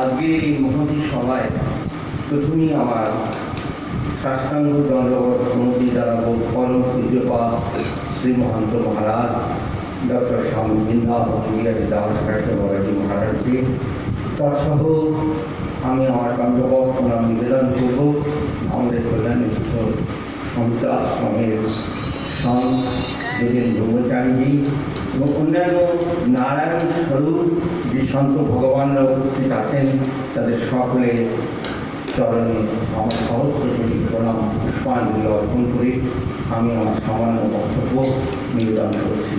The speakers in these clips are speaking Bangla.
আজকে এই মহতী সভায় প্রথমেই আমার সাষ্টাঙ্গ দণ্ডবত অনুমতি জানাব পরম পূজ্যপা শ্রী মহান্ত মহারাজ, ডক্টর স্বামী বৃন্দা ভট্টাচার্য দাস বাবাজি মহারাজকে। তার সহ আমি আমার দণ্ডবত প্রণাম নিবেদন করব। আমাদের কল্যাণ সন্ত আশ্রমের সন্ত দেবেন ব্রহ্মচারীজি এবং অন্যান্য নারায়ণ স্বরূপ, যে সন্ত ভগবানরা উপস্থিত আছেন, তাদের সকলের চরণে আমার সহস্র কোটি প্রণাম, পুষ্পাঞ্জলি অর্পণ করে। আমি আমার সামান্য বক্তব্য নিবেদন করছি।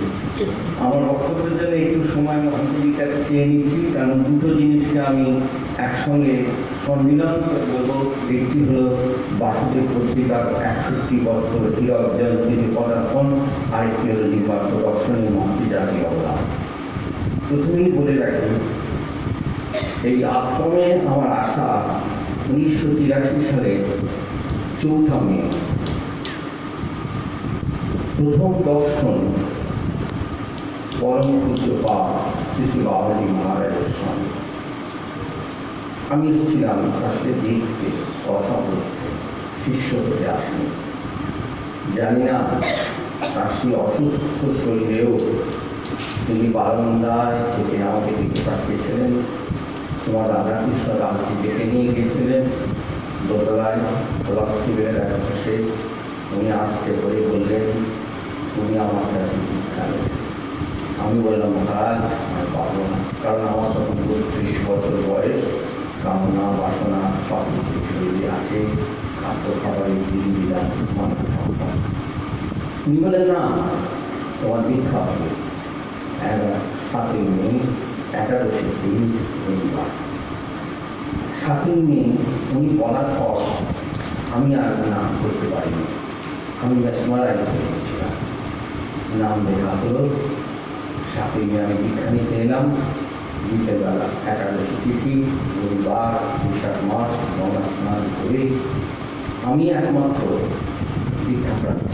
আমার বক্তব্যের জন্য একটু সময় মহানবীর চেয়ে নিচ্ছি, কারণ দুটো জিনিসকে আমি একসঙ্গে সম্মিলন করে বলব একটি হলো বাসুদেব পত্রিকার একষট্টি বছর হীরক জয়ন্তীর পদার্পণ, আরেকটি হলো নির্বাচ মন্ত্রী জাতীয় অবদান। প্রথমেই বলে রাখি, এই আশ্রমে আমার আশা উনিশশো তিরাশি সালে চৌঠা মে। প্রথম দর্শন পরম পূজ্য পা শ্রী বাবাজি মহারাজের সঙ্গে। আমি এসেছিলাম আসলে দেখতে, কথা বলতে। শিষ্য হতে আসিনি জানি না তার সেই অসুস্থ শরীরেও তিনি বারান্দায় থেকে আমাকে দিকে পাঠিয়েছিলেন। তোমার রাধা কৃষ্ণ রামকে ডেকে নিয়ে গিয়েছিলেন। দোতলায় লক্ষ্মীবের এক পাশে উনি আসতে করে বললেন, তুমি আমার কাছে নেবে। আমি বললাম, মহারাজ, আমি পারব না। কারণ আমার তখন বত্রিশ বছর বয়স। কামনা, বাসনা সব কিছু শরীরে আছে। খাবারের দিন রবিবার উনি বলার পর আমি আর নাম করতে পারিনি আমি মেসমারাই করেছিলাম নাম লেখা হলো সাতই মে আমি দীক্ষা নিতে এলাম বিকেলবেলা একাদশী তিথি রবিবার বৈশাখ মাস গঙ্গা স্নান করে আমি একমাত্র দীক্ষা প্রাপ্ত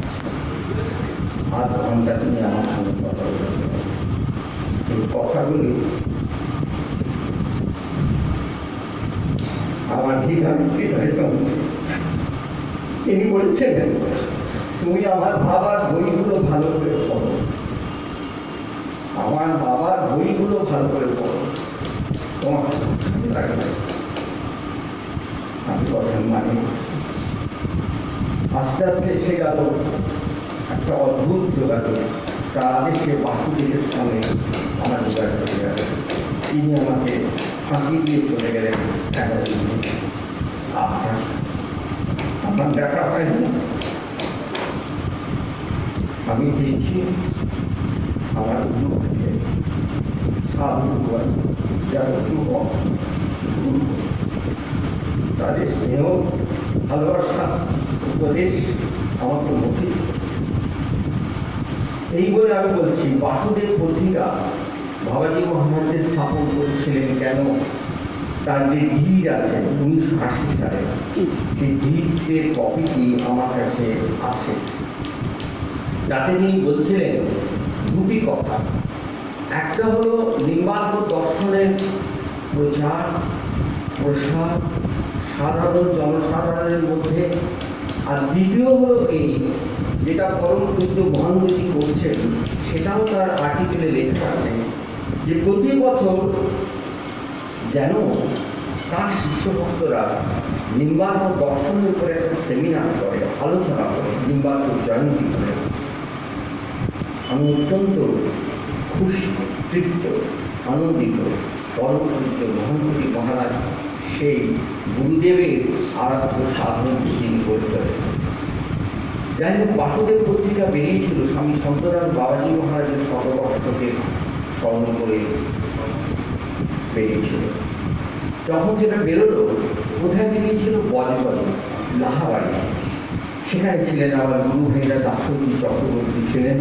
আধ ঘণ্টা তিনি আমার সঙ্গে কথা বলেছিলেন এই কথাগুলি আমার হৃদয় হৃদয়ত তিনি বলছেন, তুমি আমার বাবার বইগুলো ভালো করে পড়ো। আমার বাবার বইগুলো ভালো করে পড়ো। তোমার আমি কথা মানে আস্তে আস্তে এসে গেল। একটা অদ্ভুত যোগাযোগ। তার আগে সে বাসুদেবের সঙ্গে আমার যোগাযোগ হয়ে গেল। তিনি আমাকে ফাঁকি দিয়ে চলে গেলেন আপনার আমার দেখা হয়নি। আমি দেখছি আমার গুরুকে সাধু যারা যুবক তাদের স্নেহ ভালোবাসা, উপদেশ আমাকে মুখে এই বলে আমি বলছি, বাসুদেব পত্রিকা বাবাজি মহারাজের স্থাপন করেছিলেন কেন? তার যে ধীর আছে, উনিশশো আশি সালে সেই ধীরের কপিটি আমার কাছে আছে। যাতে তিনি বলছিলেন দুটি কথা। একটা হলো নির্মাণ দর্শনের প্রচার, প্রসার সাধারণ জনসাধারণের মধ্যে। আর দ্বিতীয় হলো এই, যেটা পরম পূজ্য মহানবী করছেন, সেটাও তার আর্টিকেলে লেখা আছে, যে প্রতি বছর যেন তার শিষ্যভক্তরা নির্বাণ দর্শনের উপরে একটা সেমিনার করে, আলোচনা করে নির্বাণ জয়ন্তী করে। আমি অত্যন্ত খুশি, তৃপ্ত, আনন্দিত পরম পূজ্য মহানবী মহারাজ সেই গুরুদেবের আরাধ্য সাধন তিনি করে চলেছেন যাই হোক বাসুদেব পত্রিকা বেরিয়েছিল স্বামী সন্তরাম বাবাজি মহারাজের শতবর্ষকে স্মরণ করে বেরিয়েছিল। যখন যেটা বেরোলো, কোথায় বেরিয়েছিল? বজবজ লাহাবাড়ি। সেখানে ছিলেন আমার গুরু ভাইরা দাসতী চক্রবর্তী ছিলেন,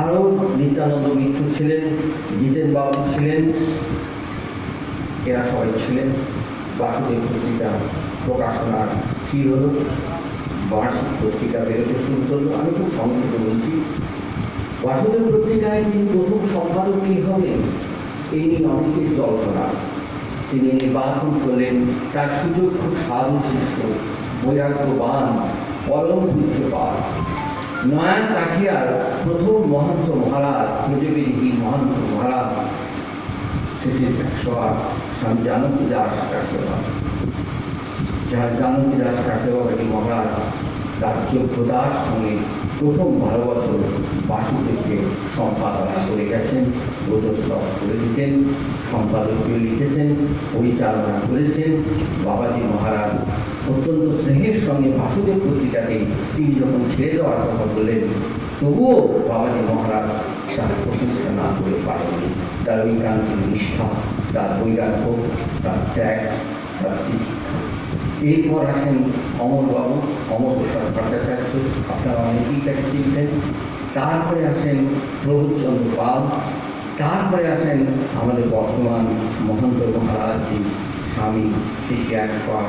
আরও নিত্যানন্দ মিত্র ছিলেন জিতেন বাবু ছিলেন, এরা সবাই ছিলেন। বাসুদেব পত্রিকা প্রকাশনার হলো। বার্ষিক পত্রিকা বেরোতে শুরু করল। আমি খুব সংক্ষেপে বলছি। বাসুদেব পত্রিকায় তিনি প্রথম সম্পাদক কী হবেন? এই নিয়ে অনেকের জল্পনা। তিনি নির্বাচন করলেন। তার সুযোগ্য সাধু শিষ্য বৈরাগ্যবান, পরম পূজ্যপাল নয়ন কাঠিয়ার প্রথম মহন্ত মহারাজ প্রজবেদী মহন্ত মহারাজ। শেষের একশো আট। স্বামী জানকী দাস কাঠেবা যার জানকী দাস কাঠেবাবাজি মহারাজ? তার যোগ্যতার সঙ্গে প্রথম বছর বাসুদেবকে সম্পাদনা করে গেছেন বোধস্বর করে দিতেন সম্পাদকীয় লিখেছেন, পরিচালনা করেছেন। বাবাজি মহারাজ অত্যন্ত স্নেহের সঙ্গে বাসুদেব পত্রিকাকে তিনি যখন ছেড়ে দেওয়ার কথা বললেন। তবুও বাবাজি মহারাজ তার প্রশংসা না করে পারেননি। তার ঐকান্তিক নিষ্ঠা, তার বৈরাগ্য, তার ত্যাগ, তার এরপর আসেন অমরবাবু অমর প্রসাদ ভট্টাচার্য, আপনারা অনেকেই তাকে চিনতেন। তারপরে আসেন প্রভুচন্দ্র পাল। তারপরে আসেন আমাদের বর্তমান মহন্ত মহারাজজি স্বামী শ্রী একবার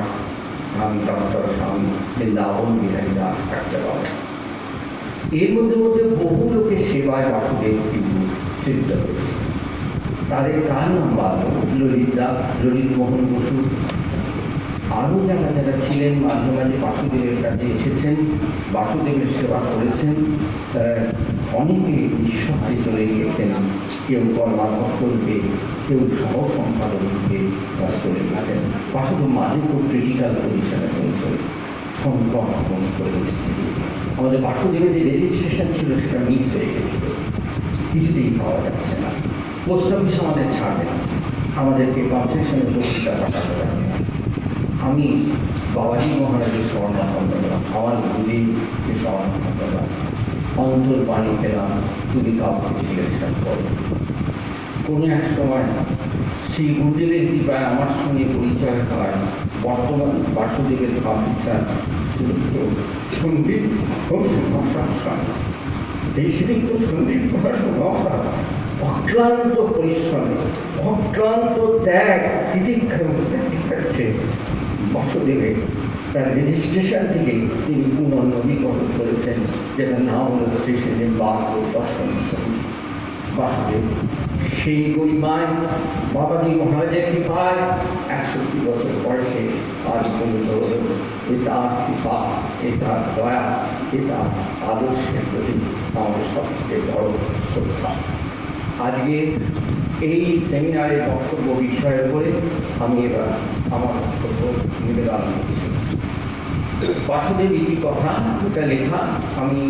স্বামী ডক্টর স্বামী বৃন্দাবন বিহারী দাস পারে এর মধ্যে মধ্যে বহু লোকের সেবায় বাসুদেব কিন্তু তৃপ্ত তাদের কার নাম বাদ ললিত মোহন বসু। আরও যারা যারা ছিলেন, মাঝে মাঝে বাসুদেবের কাছে এসেছেন, বাসুদেবের সেবা করেছেন, তারা অনেকে ঈশ্বরকে চলে গিয়েছেন। কেউ কর্মাধ্যক্ষ রূপে, কেউ সহ সম্পাদক রূপে কাজ চলে গেছেন বাসুদেব মাঝে খুব ক্রিটিক্যাল পজিশনে পৌঁছল সংকট পরিস্থিতি আমাদের বাসুদেবের যে রেজিস্ট্রেশন ছিল, সেটা মিস হয়ে গেছিল। কিছুতেই পাওয়া যাচ্ছে না। পোস্ট অফিস আমাদের ছাড়বে না। আমাদেরকে কনসেশনের পত্রিকা পাঠাতে পারবে না। আমি বাবাজি মহারাজের স্মরণ করলাম আমার গুরুদেবকে স্মরণ করলাম অন্তর বাণী পেলাম, তুমি কাউকে চিকিৎসা করো। কোনো এক সময় সেই গুরুদেবের কৃপায় আমার সঙ্গে পরিচয় হয়। বর্তমান বাসুদেবের পাবলিশার সংগীত ও সংসার এই সেদিক সংগীত পড়াশোনা অক্লান্ত পরিশ্রমে, অক্লান্ত ত্যাগ, তিতিক্ষার মধ্যে দেখাচ্ছে বাসুদেবের। তার রেজিস্ট্রেশন থেকে তিনি পুনর্নবীকরণ করেছেন যেটা নাম হল শ্রী শ্রী বাদ দর্শন বাসুদেব সেই গরিমায় বাবাজি মহারাজের কৃপায় একষট্টি বছর বয়সে আজ পর্যন্ত এ তার কৃপা, এ তার দয়া, এ তার আদর্শের প্রতি আমাদের সবথেকে বড় শ্রদ্ধা। আজকে এই সেমিনারের বক্তব্য বিষয়ের উপরে আমি এবার আমার বক্তব্য নিবেদন করছি। বাসুদেব ইতি কথা এটা লেখা আমি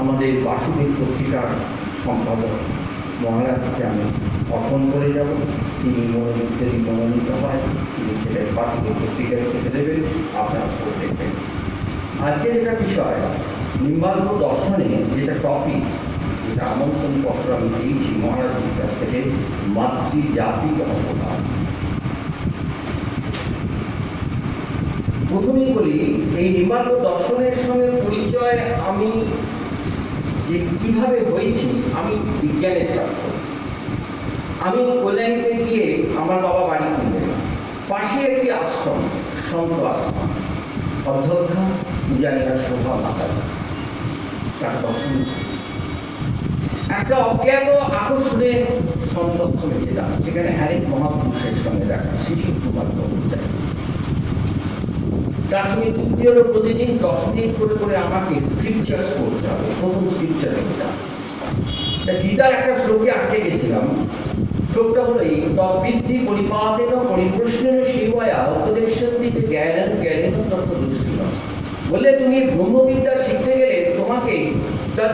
আমাদের বাসুদেব পত্রিকার সম্পাদক মহারাজকে আমি অর্পণ করে যাব, তিনি মনোনীত যদি মনোনীত হয়, তিনি সেটা বাসুদেব পত্রিকায় ছেড়ে দেবেন আপনারা করে দেখবেন। আজকের এটা বিষয়, নিম্বাল্য দর্শনে যেটা টপিক, যেটা আমন্ত্রণ পত্র আমি দিয়েছি মহারাজের কাছ থেকে, মাতৃজাতিক অবদান প্রথমেই বলি, এই নির্মাল্য দর্শনের সঙ্গে পরিচয় আমি যে কীভাবে হয়েছি, আমি বিজ্ঞানের ছাত্র। আমি কল্যাণীতে গিয়ে আমার বাবা বাড়ি কিনলেন পাশে একটি আশ্রম, সন্ত আশ্রম। অধ্যক্ষা, পূজারীরা শোভা মাতা তার দর্শন একটা অজ্ঞাত আকর্ষণে সন্তোষে যেতাম সেখানে আরেক মহাপুরুষের সঙ্গে দেখা শিশু কুমার যায় সঙ্গে চুক্তি প্রতিদিন দশ মিনিট করে করে আমাকে স্ক্রিপচার করতে হবে, প্রথম স্ক্রিপচার এটা। তা গীতার একটা শ্লোকে আটকে গেছিলাম। শ্লোকটা হলো এই তদ্বিদ্ধি পরিপাতেন পরিপ্রশ্নের সেবায়া উপদেশন্তিতে জ্ঞান জ্ঞানের তত্ত্ব দুষ্কৃত বললে তুমি ব্রহ্মবিদ্যা শিখতে গেলে তোমাকে